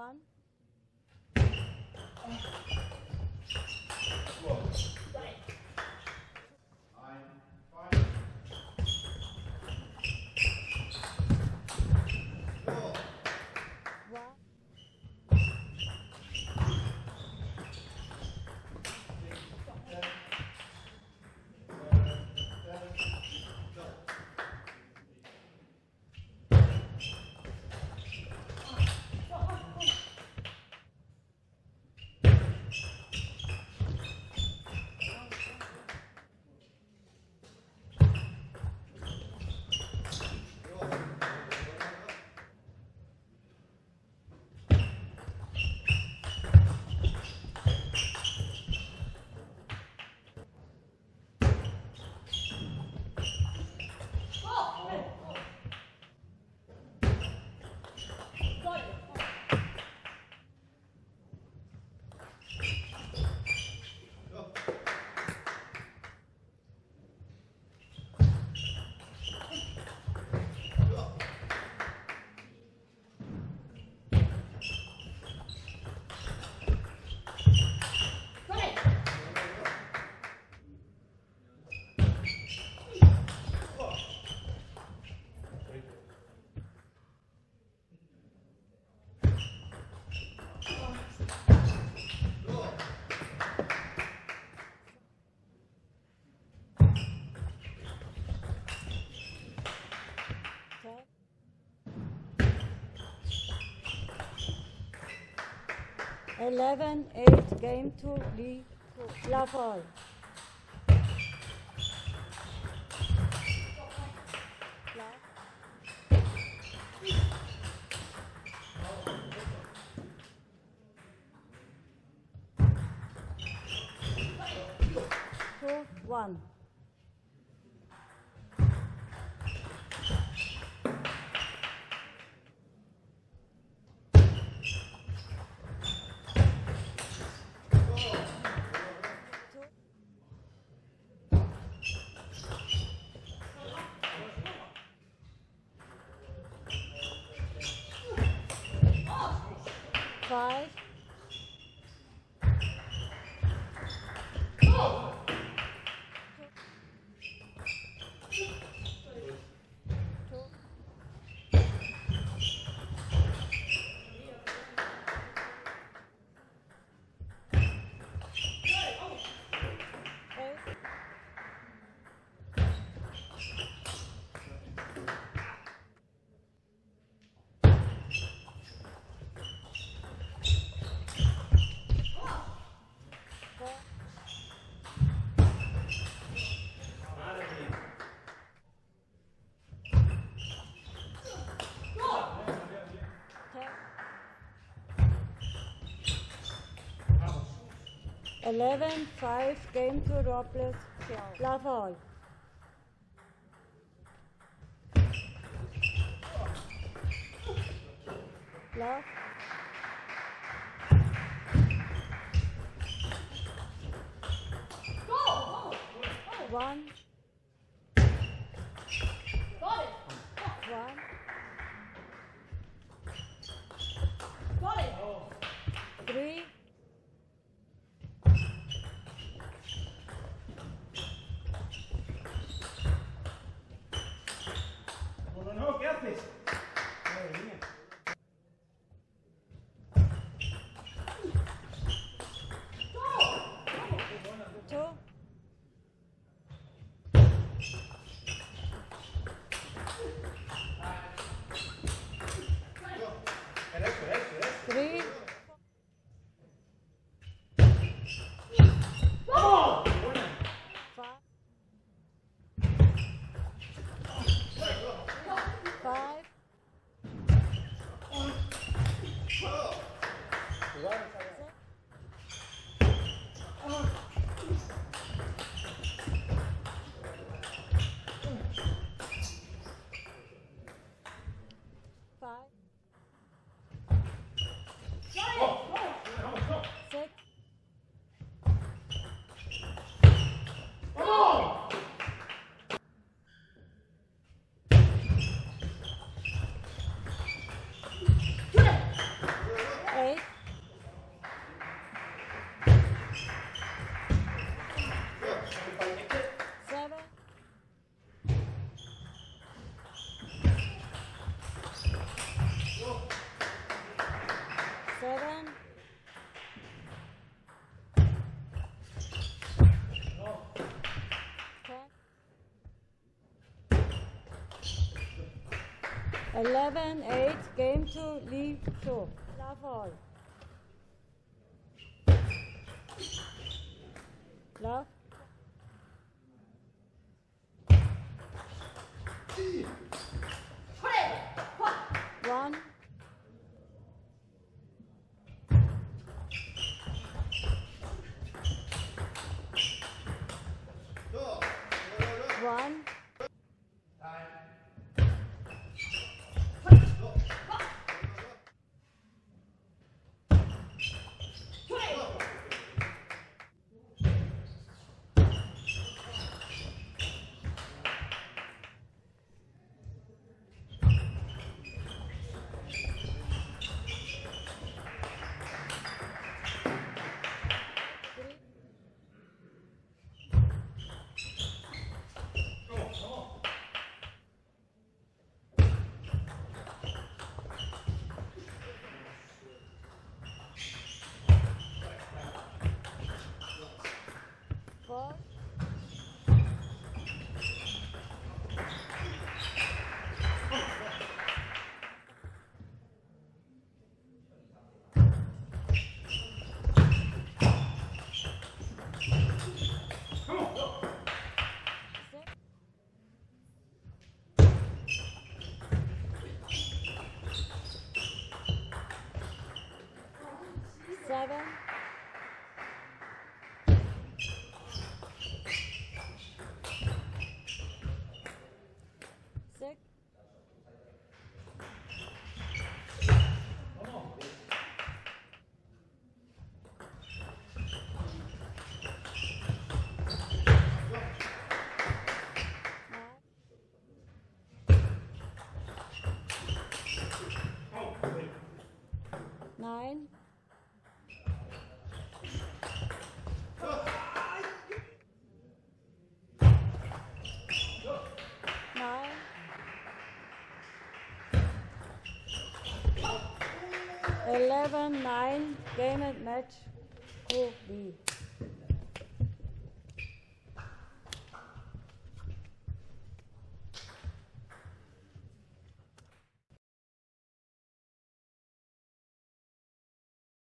One. 11 8 game to Lee Lafall. Two, one. Five. 11, 5, game to Robles, love all. Love. No, ¿qué haces? 11, 8, game to Lee Cho. Love all. Love. One. One. Three. Four. Six. Seven. 11 9 game match could be.